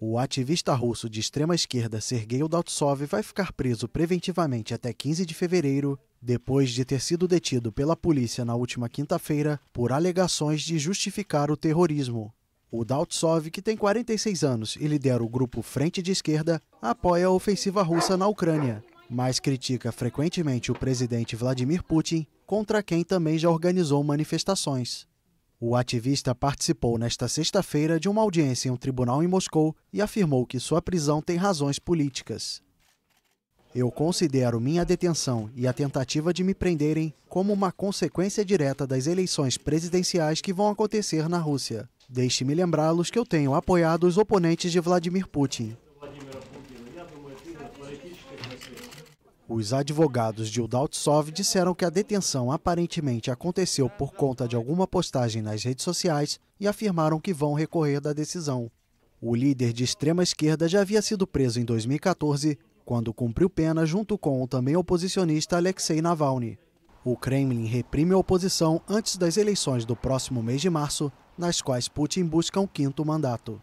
O ativista russo de extrema esquerda Sergei Udaltsov vai ficar preso preventivamente até 15 de fevereiro, depois de ter sido detido pela polícia na última quinta-feira por alegações de justificar o terrorismo. O Daltsov, que tem 46 anos e lidera o grupo Frente de Esquerda, apoia a ofensiva russa na Ucrânia, mas critica frequentemente o presidente Vladimir Putin, contra quem também já organizou manifestações. O ativista participou nesta sexta-feira de uma audiência em um tribunal em Moscou e afirmou que sua prisão tem razões políticas. Eu considero minha detenção e a tentativa de me prenderem como uma consequência direta das eleições presidenciais que vão acontecer na Rússia. Deixe-me lembrá-los que eu tenho apoiado os oponentes de Vladimir Putin. Os advogados de Udaltsov disseram que a detenção aparentemente aconteceu por conta de alguma postagem nas redes sociais e afirmaram que vão recorrer da decisão. O líder de extrema esquerda já havia sido preso em 2014, quando cumpriu pena junto com o também oposicionista Alexei Navalny. O Kremlin reprime a oposição antes das eleições do próximo mês de março, nas quais Putin busca um quinto mandato.